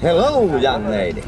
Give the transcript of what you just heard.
Hello, young lady.